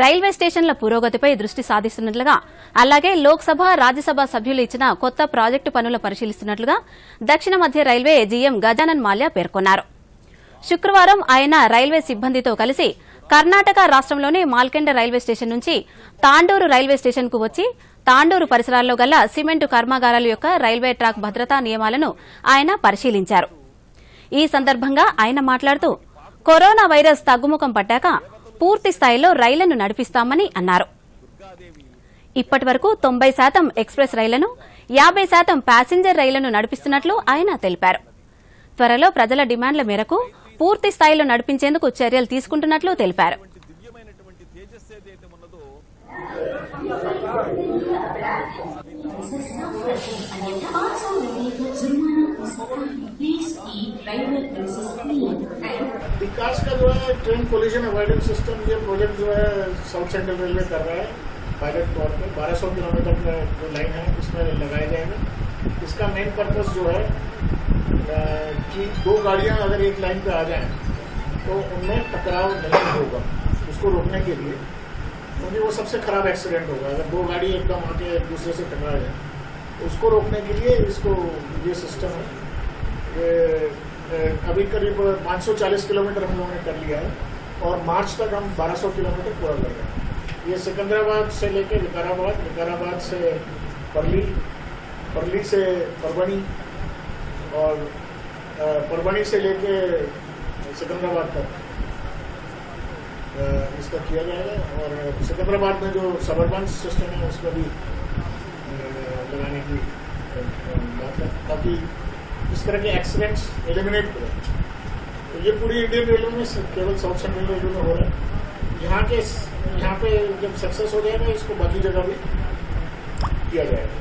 Railway స్టేషన్ల పురోగతిపై దృష్టి సాధిస్తున్నట్లుగా అలాగే లోక్సభ రాజ్యసభ సభ్యులు ఇచ్చిన కొత్త ప్రాజెక్టు పనుల పరిశీలిస్తున్నట్లుగా దక్షిణ మధ్య రైల్వే జీఎం గజానన్ మాల్యా పేర్కొన్నారు. శుక్రవారం ఆయన రైల్వే సిబ్బందితో కలిసి కర్ణాటక రాష్ట్రంలోని మాల్కెండ రైల్వే స్టేషన్ నుంచి తాండూరు రైల్వే స్టేషన్కు వచ్చి తాండూరు పరిసరాల్లో గల సిమెంటు కర్మాగారాల యొక్క రైల్వే ట్రాక్ భద్రతా నియమాలను ఆయన పరిశీలించారు. ఈ సందర్భంగా ఆయన మాట్లాడుతూ కరోనా వైరస్ తగ్గుముఖం పట్టాక పూర్తి స్థాయిలో రైళ్ళను నడిపిస్తామని అన్నారు. ఇప్పటి వరకు తొంభై శాతం ఎక్స్ప్రెస్ రైళ్ళను యాబై శాతం ప్యాసింజర్ రైళ్ళను నడిపిస్తున్నట్లు ఆయన తెలిపారు. త్వరలో ప్రజల డిమాండ్ల మేరకు పూర్తి స్థాయిలో నడిపించేందుకు చర్యలు తీసుకుంటున్నట్లు తెలిపారు. पाँच विकास का जो है ट्रेन कोलिजन अवॉइडेंस सिस्टम ये प्रोजेक्ट जो है साउथ सेंट्रल रेलवे कर रहा है पायलट तौर पे। 1200 किलोमीटर का जो लाइन है उसमें लगाया जाएगा। इसका मेन पर्पस जो है कि दो गाड़ियाँ अगर एक लाइन पे आ जाएँ तो उनमें टकराव नहीं होगा, उसको रोकने के लिए। क्योंकि वो सबसे खराब एक्सीडेंट होगा। अगर दो गाड़ी एकदम आके एक दूसरे से टकरा जाए उसको रोकने के लिए इसको ये सिस्टम है, ये अभी करीब 540 किलोमीटर हम लोगों ने कर लिया है और मार्च तक हम 1200 किलोमीटर पूरा कर रहे हैं। ये सिकंदराबाद से लेके विकाराबाद विकाराबाद से परली परली से परवनी और परवनी से लेके सिकंदराबाद तक इसका किया जाएगा और सिकंदराबाद में जो सबर्बन सिस्टम है, उसका भी लगाने की बात है। ताकि इस तरह के एक्सीडेंट्स एलिमिनेट करें। तो ये पूरी इंडियन रेलवे में केवल साउथ सेंट्रल रेलवे में हो रहा है। यहाँ के, यहाँ पे जब सक्सेस हो जाएगा, इसको बाकी जगह भी किया जाएगा।